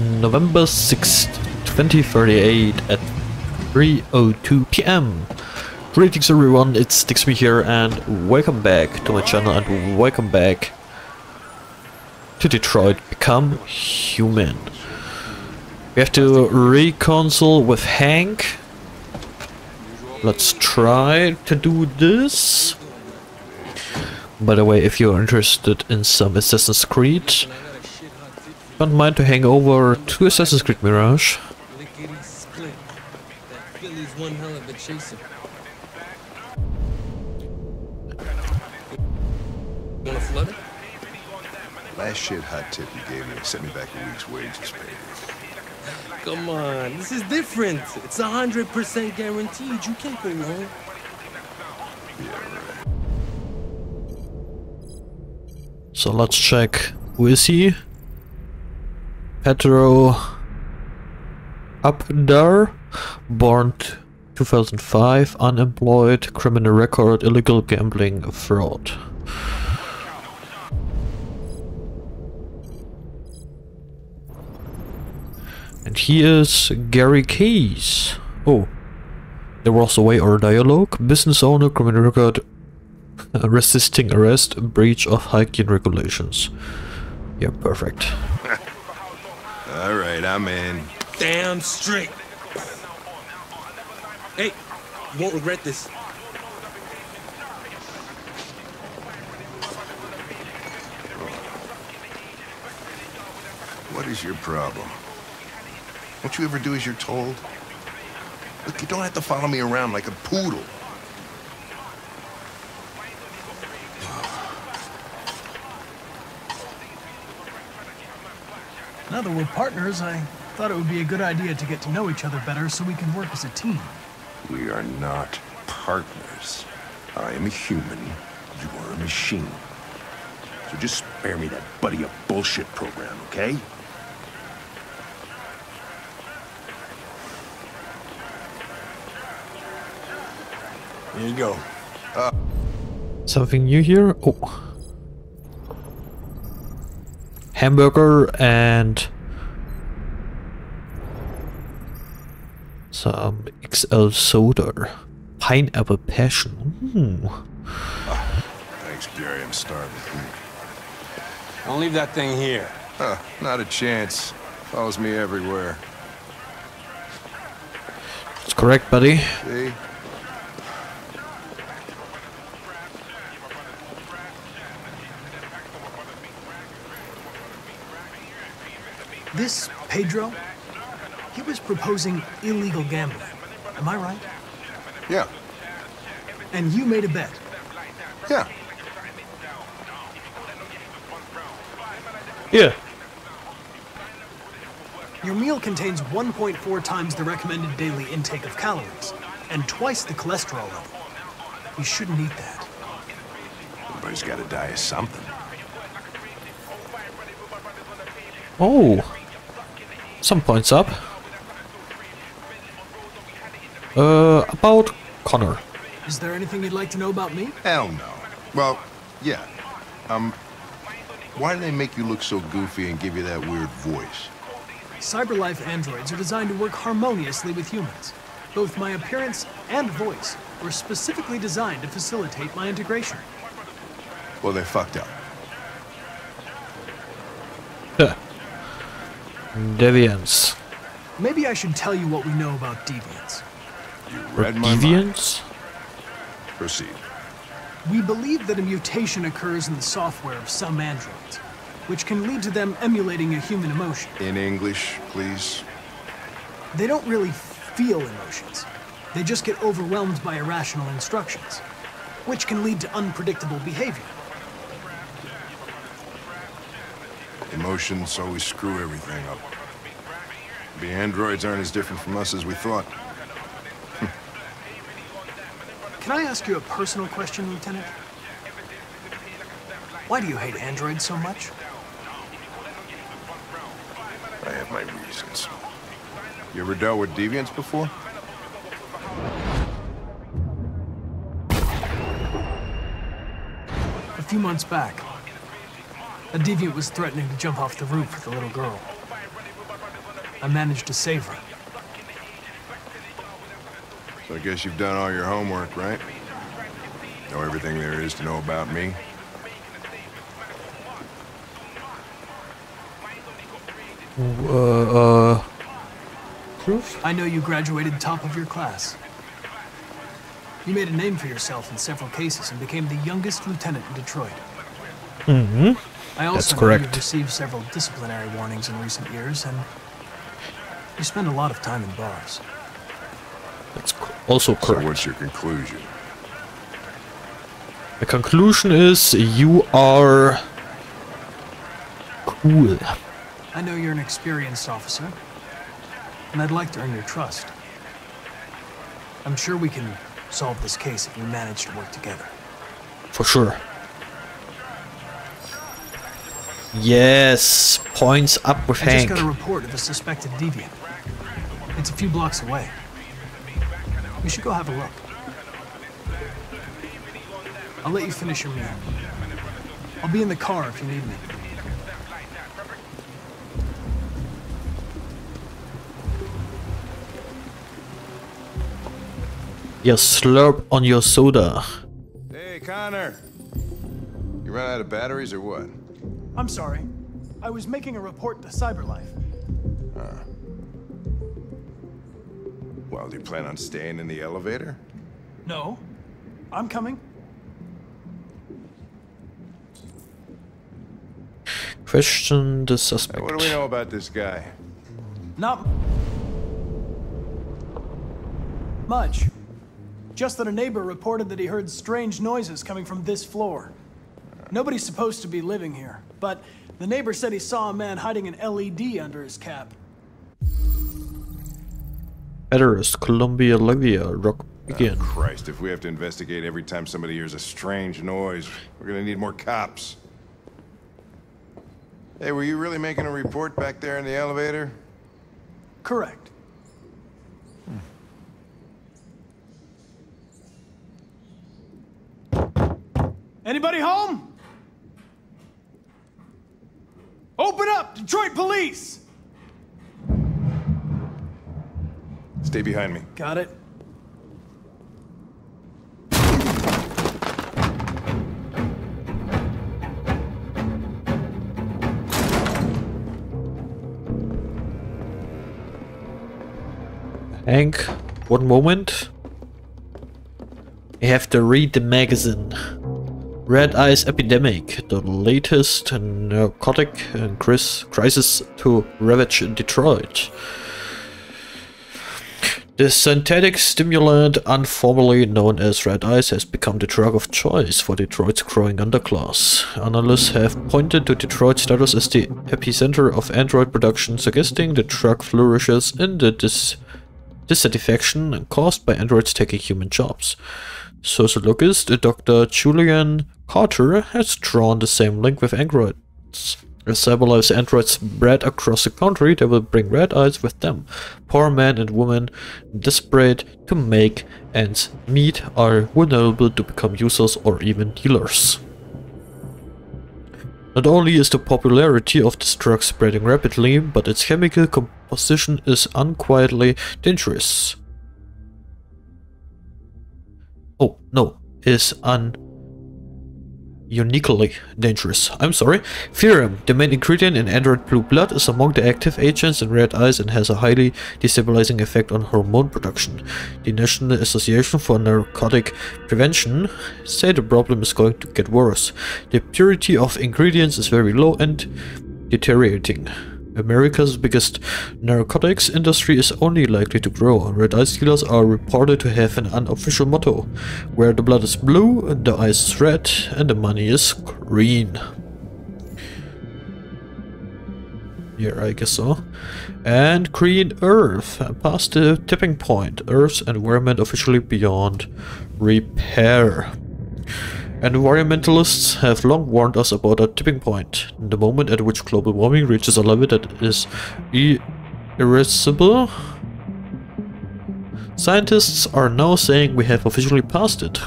November 6th, 2038 at 3.02 p.m. Greetings everyone, it's Dixby here and welcome back to my channel and welcome back to Detroit Become Human. We have to reconcile with Hank. Let's try to do this. By the way, if you're interested in some Assassin's Creed, don't mind to hang over to Assassin's Creed Mirage. Lickety split. That Philly's one hell of a chaser. Wanna flood it? Last shit hot tip you gave me sent me back a week's wages, baby. Come on, this is different. It's a hundred percent guaranteed. You can't go wrong. Yeah, right. So let's check. Who is he? Pedro Abdar, born 2005, unemployed, criminal record, illegal gambling, fraud. And here's Gary Case. Oh, there was a way or dialogue. Business owner, criminal record, resisting arrest, breach of hygiene regulations. Yeah, perfect. All right, I'm in. Damn straight. Hey, you won't regret this. What is your problem? Don't you ever do as you're told? Look, you don't have to follow me around like a poodle. Now that we're partners, I thought it would be a good idea to get to know each other better so we can work as a team. We are not partners. I am a human. You are a machine. So just spare me that buddy up bullshit program, okay? Here you go. Uh. Something new here? Oh. Hamburger and some XL soda. Pineapple passion. Hmm. Thanks, Gary. I'm starving. Don't leave that thing here. Huh, not a chance. Follows me everywhere. That's correct, buddy. See? This Pedro, he was proposing illegal gambling. Am I right? Yeah. And you made a bet. Yeah. Yeah. Your meal contains 1.4 times the recommended daily intake of calories and twice the cholesterol level. You shouldn't eat that. Everybody's got to die of something. Oh. Some points up. Uh, about Connor. Is there anything you'd like to know about me? Hell no. Well, yeah. Um, why do they make you look so goofy and give you that weird voice? Cyberlife androids are designed to work harmoniously with humans. Both my appearance and voice were specifically designed to facilitate my integration. Well, they fucked up. Deviants. Maybe I should tell you what we know about deviants. You read my mind. Deviants? Proceed. We believe that a mutation occurs in the software of some androids, which can lead to them emulating a human emotion. In English, please. They don't really feel emotions. They just get overwhelmed by irrational instructions, which can lead to unpredictable behavior. Emotions always screw everything up. The androids aren't as different from us as we thought. Can I ask you a personal question, Lieutenant? Why do you hate androids so much? I have my reasons. You ever dealt with deviants before? A few months back, a deviant was threatening to jump off the roof with a little girl. I managed to save her. So I guess you've done all your homework, right? Know everything there is to know about me? Uh, uh, proof? I know you graduated top of your class. You made a name for yourself in several cases and became the youngest lieutenant in Detroit. Mm-hmm. I also That's correct. you've received several disciplinary warnings in recent years, and you spend a lot of time in bars. That's co- also So what's your conclusion? The conclusion is you are cool. I know you're an experienced officer, and I'd like to earn your trust. I'm sure we can solve this case if we manage to work together. For sure. Yes, points up with I Hank. just got a report of a suspected deviant. It's a few blocks away. We should go have a look. I'll let you finish your meal. I'll be in the car if you need me. You slurp on your soda. Hey, Connor! You run out of batteries or what? I'm sorry. I was making a report to CyberLife. Uh, well, do you plan on staying in the elevator? No. I'm coming. Question the Hey, suspect. what do we know about this guy? Not much. Just that a neighbor reported that he heard strange noises coming from this floor. Nobody's supposed to be living here, but the neighbor said he saw a man hiding an LED under his cap. Address Columbia Olivia Rock begin. Oh, Christ, if we have to investigate every time somebody hears a strange noise, we're gonna need more cops. Hey, were you really making a report back there in the elevator? Correct. Hmm. Anybody home? Open up, Detroit police! Stay behind me. Got it. Hank, one moment. I have to read the magazine. Red Ice Epidemic, the latest narcotic crisis to ravage Detroit. The synthetic stimulant, informally known as red ice, has become the drug of choice for Detroit's growing underclass. Analysts have pointed to Detroit's status as the epicenter of android production, suggesting the drug flourishes in the dis- dissatisfaction caused by androids taking human jobs. Sociologist Dr. Julian Carter has drawn the same link with androids. CyberLife's androids spread across the country, they will bring red ice with them. Poor men and women, desperate to make ends meet, are vulnerable to become users or even dealers. Not only is the popularity of this drug spreading rapidly, but its chemical composition is unquietly dangerous. Oh, no, is un uniquely dangerous. I'm sorry. Ferrum, the main ingredient in android blue blood, is among the active agents in red ice and has a highly destabilizing effect on hormone production. The National Association for Narcotic Prevention say the problem is going to get worse. The purity of ingredients is very low and deteriorating. America's biggest narcotics industry is only likely to grow. Red Ice dealers are reported to have an unofficial motto where the blood is blue, the ice is red, and the money is green. Yeah, I guess so. And Green Earth, past the tipping point. Earth's environment officially beyond repair. Environmentalists have long warned us about a tipping point, the moment at which global warming reaches a level that is irreversible. Scientists are now saying we have officially passed it.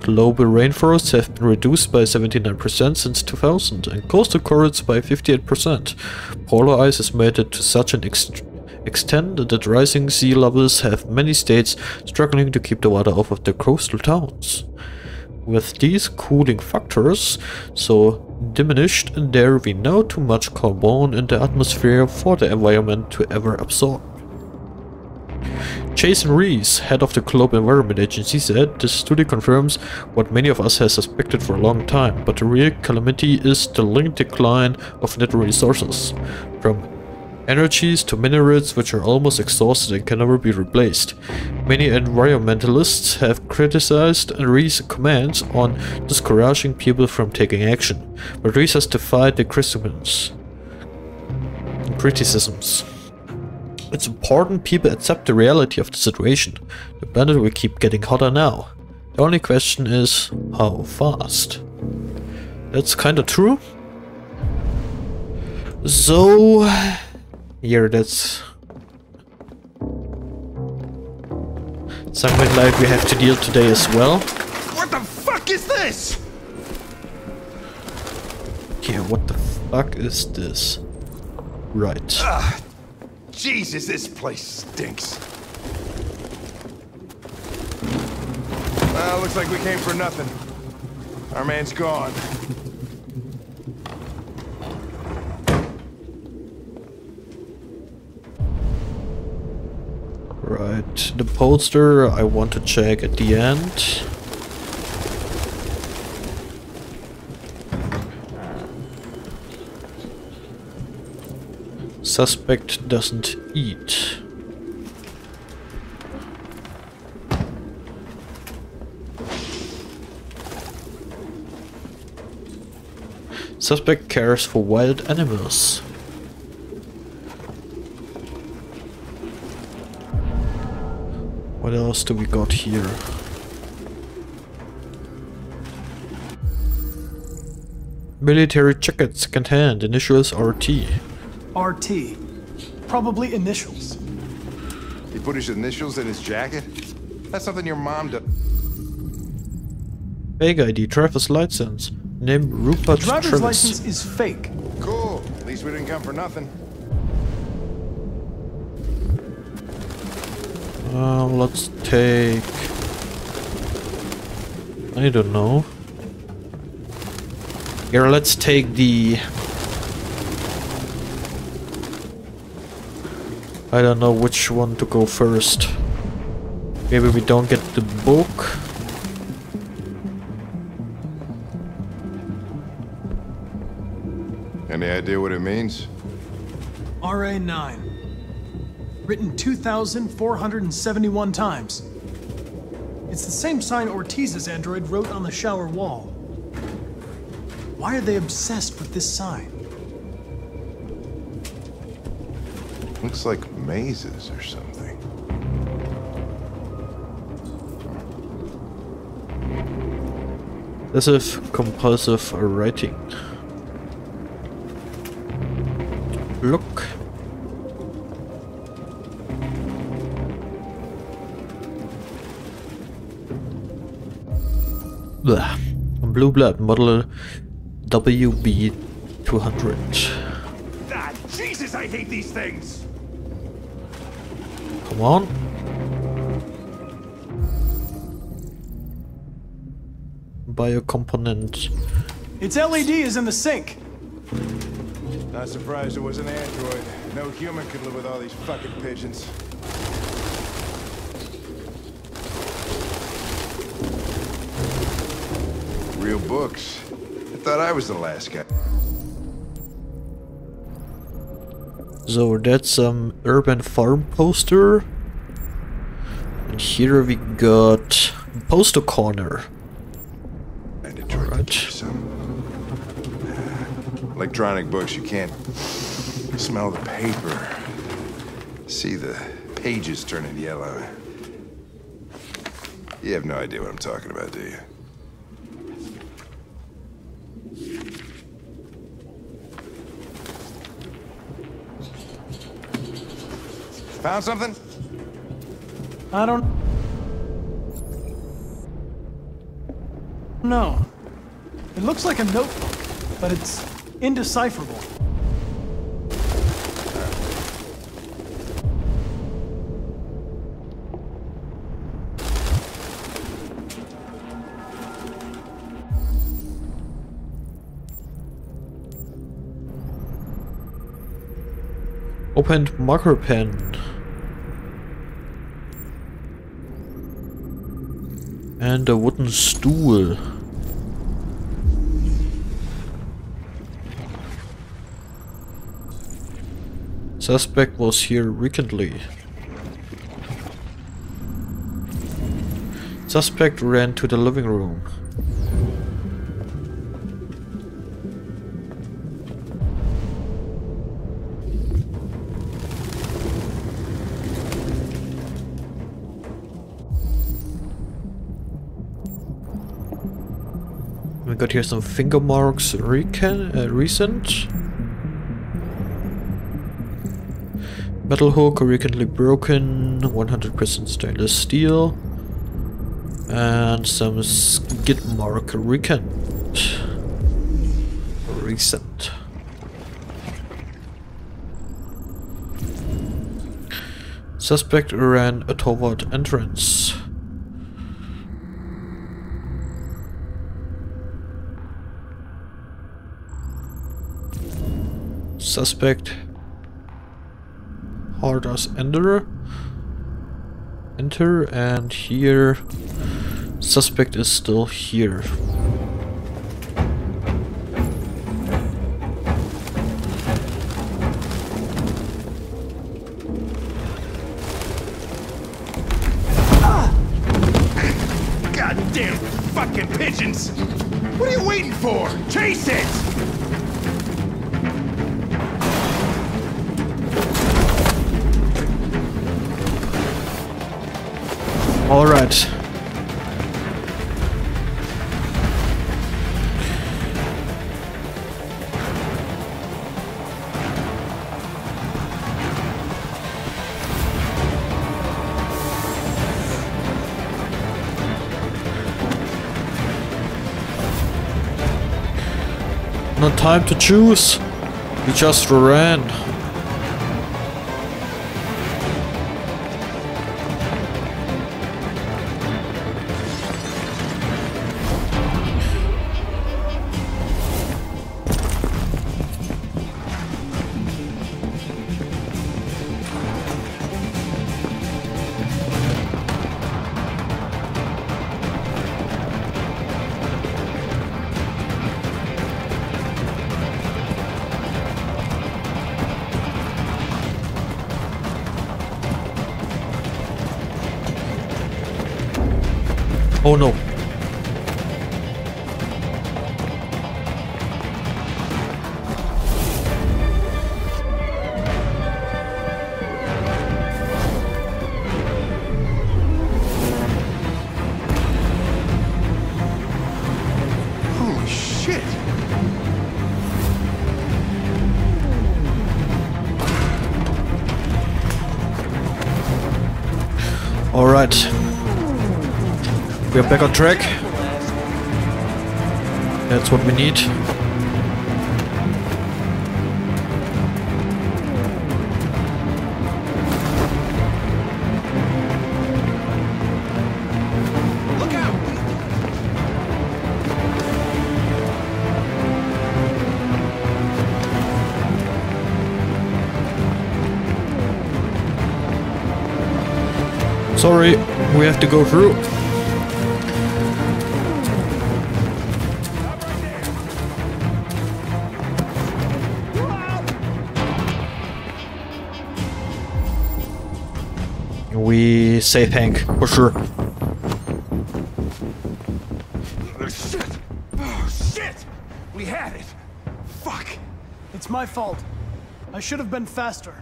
Global rainforests have been reduced by 79% since 2000 and coastal corals by 58%. Polar ice is melted to such an ext- extent that rising sea levels have many states struggling to keep the water off of their coastal towns. With these cooling factors so diminished, there be now too much carbon in the atmosphere for the environment to ever absorb. Jason Rees, head of the Global Environment Agency, said the study confirms what many of us have suspected for a long time, but the real calamity is the linked decline of natural resources, from energies to minerals which are almost exhausted and can never be replaced. Many environmentalists have criticized Rees' comments on discouraging people from taking action, but Rees has defied the criticisms. criticisms. It's important people accept the reality of the situation. The planet will keep getting hotter now. The only question is, how fast? That's kinda true. So... Here, that's... Something like we have to deal today as well. What the fuck is this? Yeah, what the fuck is this? Right. Ah, Jesus, this place stinks. Well, looks like we came for nothing. Our man's gone. Right, the poster I want to check at the end. Suspect doesn't eat. Suspect cares for wild animals. What else do we got here? Military jacket second hand, initials RT. RT. Probably initials. He put his initials in his jacket? That's something your mom does. Bag ID, driver's license. Name Rupert Driver's Travis. license is fake. Cool. At least we didn't come for nothing. Uh, let's take... I don't know. Here, let's take the... I don't know which one to go first. Maybe we don't get the book. Any idea what it means? RA9. Written 2,471 times. It's the same sign Ortiz's android wrote on the shower wall. Why are they obsessed with this sign? Looks like mazes or something. Excessive compulsive writing. Blue blood model WB200. Ah, Jesus, I hate these things! Come on. Bio component. Its LED is in the sink. Not surprised it was an android. No human could live with all these fucking pigeons. Real books. I thought I was the last guy. So that's some urban farm poster. And here we got poster corner. And it Alright. some. Uh, electronic books, you can't smell the paper. See the pages turning yellow. You have no idea what I'm talking about, do you? Found something? I don't... No. It looks like a notebook, but it's indecipherable. Opened marker pen. And a wooden stool. Suspect was here recently. Suspect ran to the living room. Got here some finger marks recon, uh, recent. Metal hook recently broken, 100% stainless steel. And some skid mark recent. Recent. Suspect ran toward entrance. Suspect hard as enter and here suspect is still here Goddamn fucking pigeons! What are you waiting for? Chase it! All right No time to choose. We just ran. We are back on track. That's what we need. Sorry, we have to go through. We save Hank, for sure. Oh, shit! Oh, shit! We had it! Fuck! It's my fault. I should have been faster.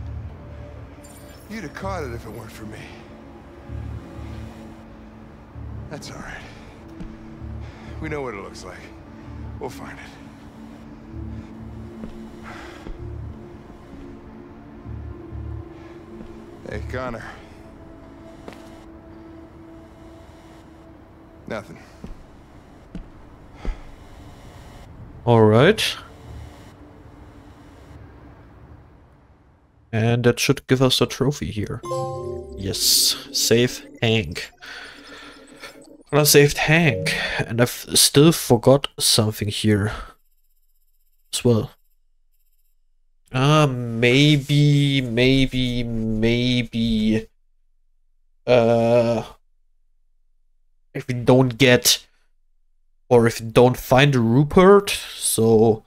You'd have caught it if it weren't for me. That's all right. We know what it looks like. We'll find it. Hey, Connor. Nothing. All right. And that should give us a trophy here. Yes, save Hank. I saved Hank, and I've still forgot something here as well. Ah, maybe, maybe, maybe, uh, if we don't get, or if we don't find Rupert, so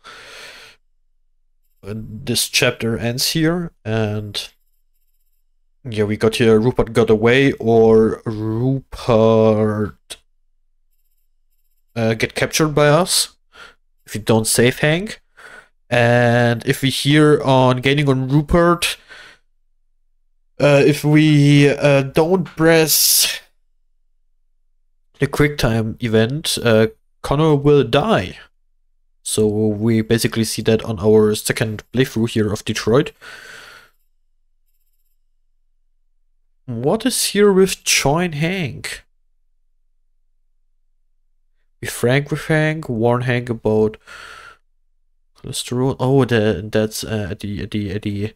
uh, this chapter ends here, and yeah, we got here Rupert got away, or Rupert uh, get captured by us if we don't save Hank. And if we hear on gaining on Rupert, uh, if we uh, don't press the QuickTime event, uh, Connor will die. So we basically see that on our second playthrough here of Detroit. What is here with join Hank? Be frank with Hank, warn Hank about cholesterol. Oh, the, that's uh, the the the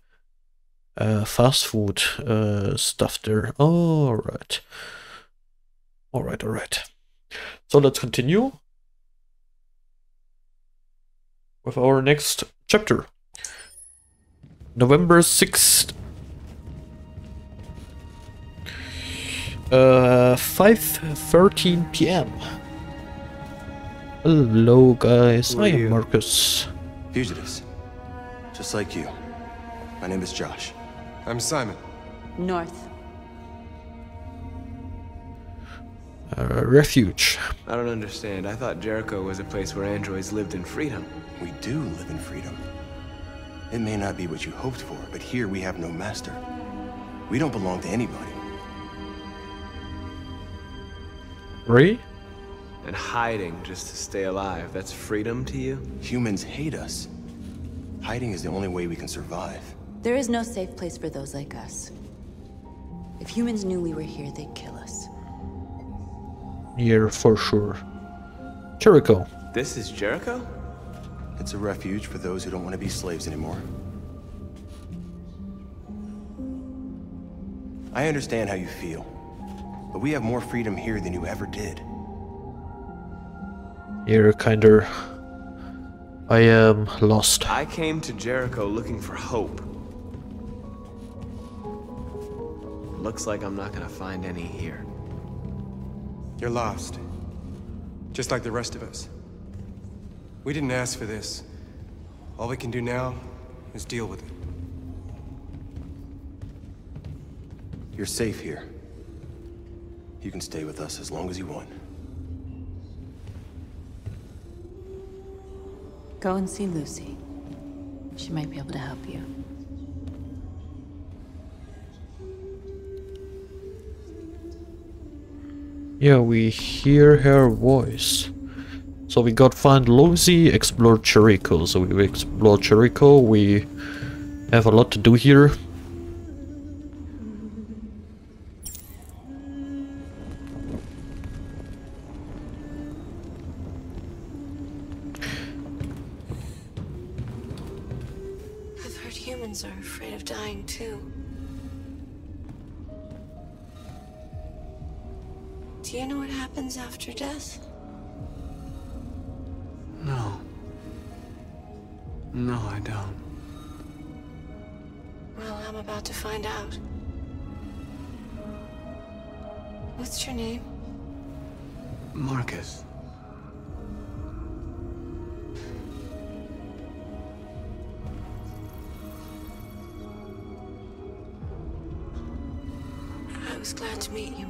uh, fast food uh, stuff there. All right, all right, all right. So let's continue with our next chapter. November sixth. Uh, 5.13 p.m. Hello guys, Who I am you? Markus. Fugitives. Just like you. My name is Josh. I'm Simon. North. Uh, refuge. I don't understand. I thought Jericho was a place where androids lived in freedom. We do live in freedom. It may not be what you hoped for, but here we have no master. We don't belong to anybody. Ray? And hiding just to stay alive. That's freedom to you? Humans hate us. Hiding is the only way we can survive. There is no safe place for those like us. If humans knew we were here, they'd kill us. Yeah, for sure. Jericho. This is Jericho? It's a refuge for those who don't want to be slaves anymore. I understand how you feel, but we have more freedom here than you ever did. You're kinda... I am lost. I came to Jericho looking for hope. Looks like I'm not gonna find any here. You're lost. Just like the rest of us. We didn't ask for this. All we can do now is deal with it. You're safe here. You can stay with us as long as you want. Go and see Lucy. She might be able to help you. Yeah, we hear her voice. So we got find Lucy, explore Jericho. So we explore Jericho. We have a lot to do here. I've heard humans are afraid of dying too. Do you know what happens after death? No. No, I don't. Well, I'm about to find out. What's your name? Markus. I was glad to meet you,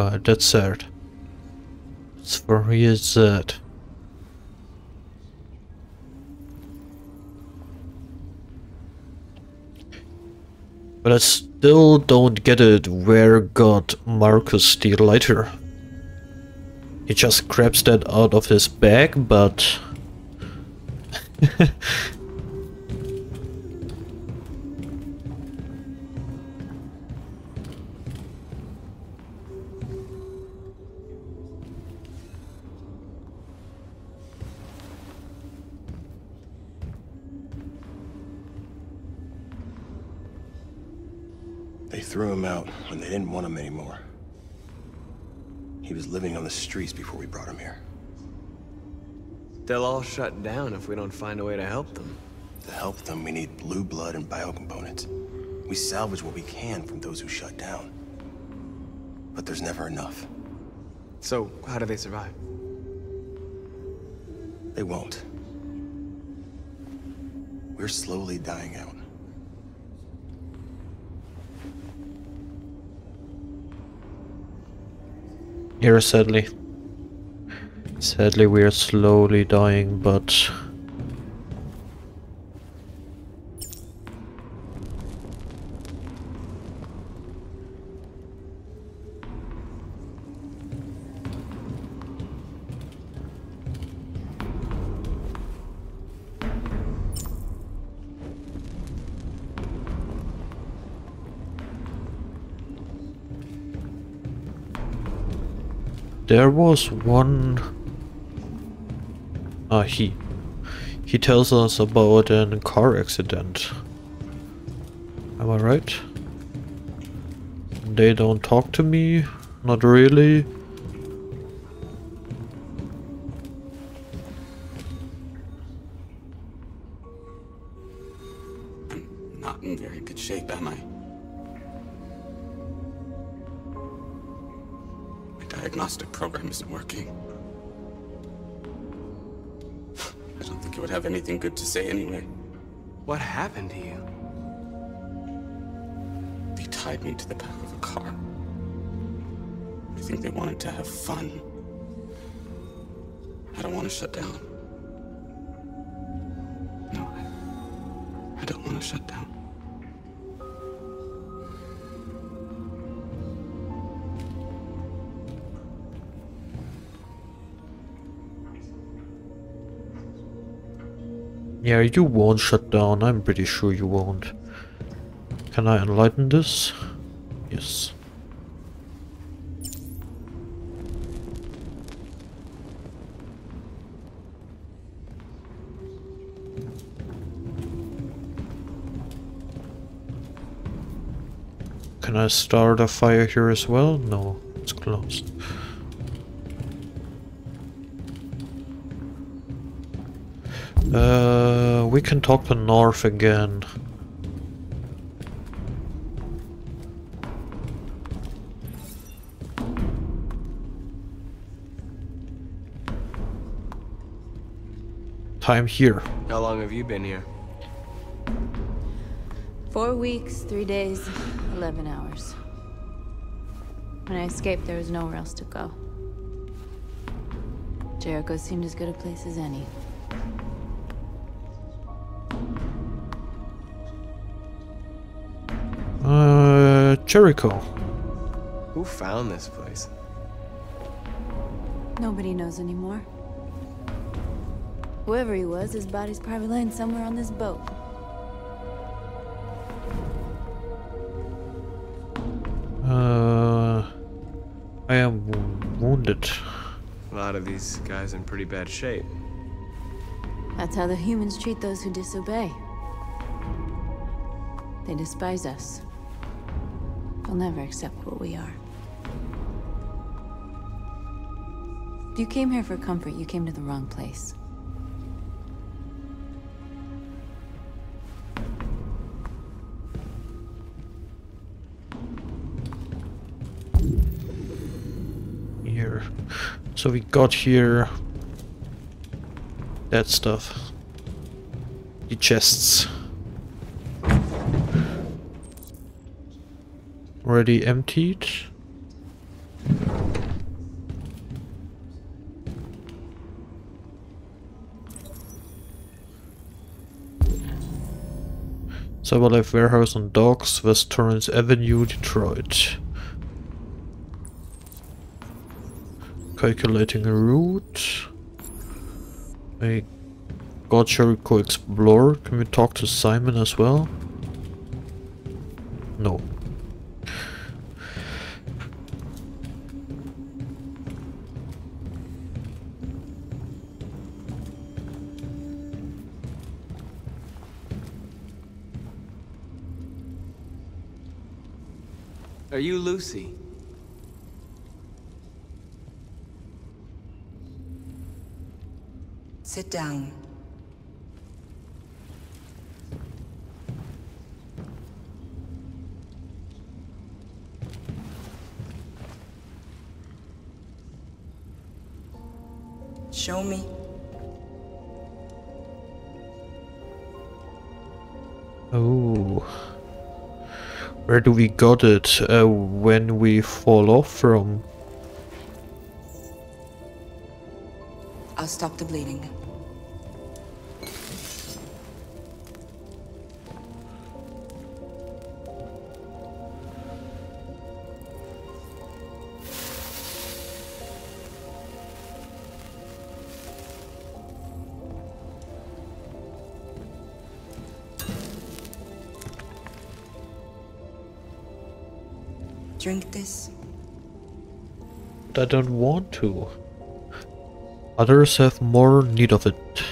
Uh, that's sad. It's very sad. But I still don't get it where got Markus the lighter. He just grabs that out of his bag, but... was living on the streets before we brought him here. They'll all shut down if we don't find a way to help them. To help them, we need blue blood and biocomponents. We salvage what we can from those who shut down. But there's never enough. So, how do they survive? They won't. We're slowly dying out. Here, sadly. Sadly, we are slowly dying, but... There was one... Ah, he. He tells us about a car accident. Am I right? They don't talk to me? Not really. I think they wanted to have fun. I don't want to shut down. No, I, I don't want to shut down. Yeah, you won't shut down. I'm pretty sure you won't. Can I enlighten this? Yes. Can I start a fire here as well? No, it's closed. Uh, we can talk to North again. Time here. How long have you been here? Four weeks, three days, 11 hours. When I escaped, there was nowhere else to go. Jericho seemed as good a place as any. Uh, Jericho. Who found this place? Nobody knows anymore. Whoever he was, his body's probably laying somewhere on this boat. Of these guys in pretty bad shape. That's how the humans treat those who disobey. They despise us. They'll never accept what we are. If you came here for comfort, you came to the wrong place. Here. So we got here that stuff. The chests. Already emptied. Cyberlife Warehouse on Docks, West Torrance Avenue, Detroit. Calculating a route. I got Jericho Explorer. Can we talk to Simon as well? No. Are you Lucy? Sit down. Show me. Oh. Where do we got it uh, when we fall off from? I'll stop the bleeding. Drink this. I don't want to. Others have more need of it.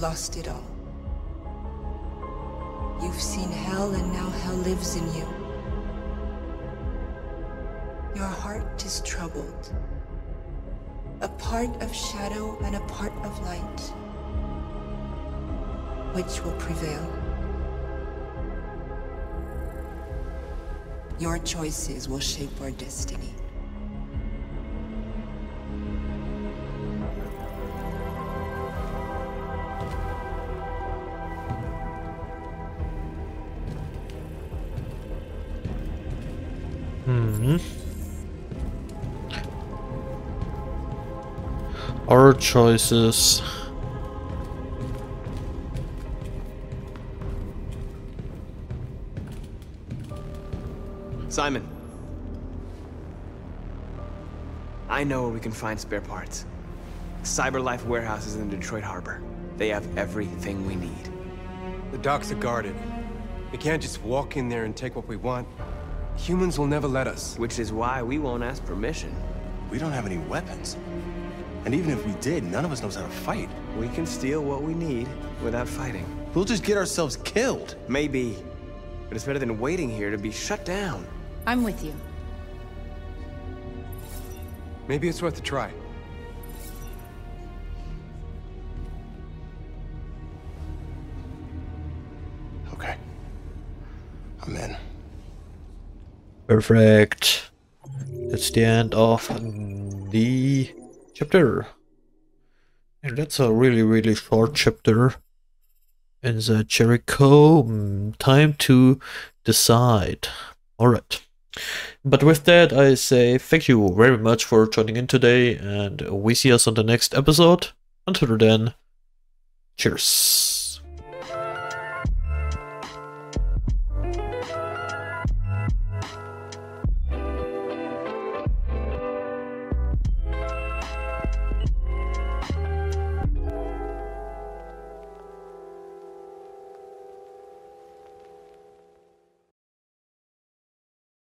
Lost it all. You've seen hell, and now hell lives in you. Your heart is troubled. A part of shadow and a part of light. Which will prevail? Your choices will shape our destiny. Hmm. Our choices. Simon. I know where we can find spare parts. CyberLife warehouses in the Detroit Harbor. They have everything we need. The docks are guarded. We can't just walk in there and take what we want. Humans will never let us. Which is why we won't ask permission. We don't have any weapons. And even if we did, none of us knows how to fight. We can steal what we need without fighting. We'll just get ourselves killed. Maybe. But it's better than waiting here to be shut down. I'm with you. Maybe it's worth a try. Perfect. That's the end of the chapter. And that's a really, really short chapter. In the Jericho, mm, time to decide. Alright. But with that, I say thank you very much for joining in today, and we see us on the next episode. Until then, cheers.